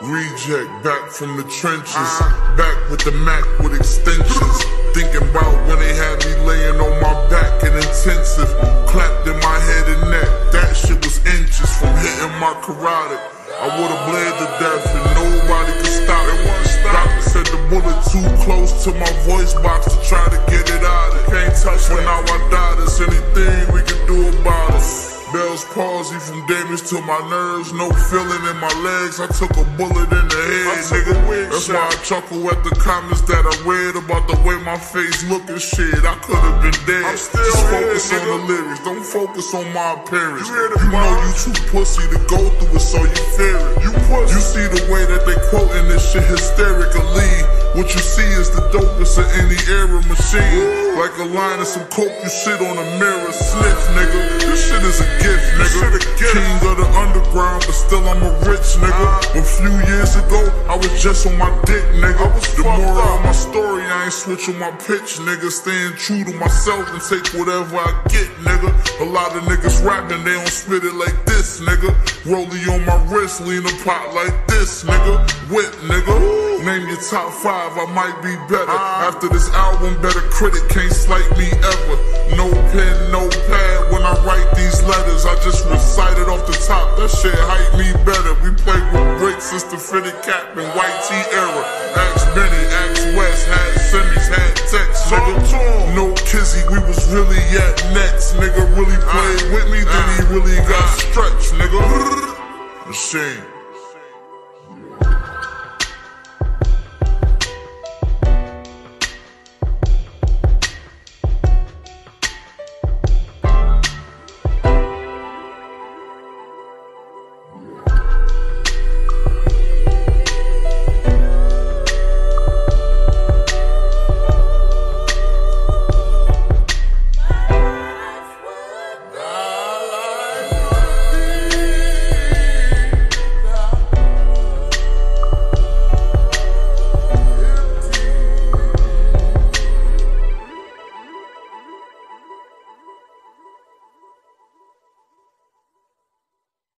Reject back from the trenches, back with the Mac with extensions. Thinking about when they had me laying on my back in intensive, clapped in my head and neck. That shit was inches from hitting my carotid. I would've bled to death and nobody could stop it. Doctor said the bullet too close to my voice box to try to get it out. It can't touch when now I die. There's anything we can do about it. Palsy from damage to my nerves, no feeling in my legs. I took a bullet in the head, nigga. That's why I chuckle at the comments that I read about the way my face look and shit. I could have been dead. I'm still Just focus on the lyrics, don't focus on my appearance. You, you know you too pussy to go through it, so you fear it. You pussy. You see the way that they quoting this shit hysterically. What you see is the dopest of any era machine. Like a line of some coke, you sit on a mirror, sniff, nigga. This shit is a gift, nigga. King of the underground, but still I'm a rich nigga. A few years ago, I was just on my dick, nigga. The moral of my story, I ain't switching my pitch, nigga. Staying true to myself and take whatever I get, nigga. A lot of niggas rapping, they don't spit it like this, nigga. Rollie on my wrist, lean a pot like this, nigga. Whip, nigga. Name your top five, I might be better. After this album, better critic can't slight me ever. No pen, no pad when I write these letters. I just recite it off the top. That shit hype me better. We played with bricks since the fitted cap and white tee era. We was really at next. Nigga really played with me, then he ah. really got ah. stretched, nigga. Machine.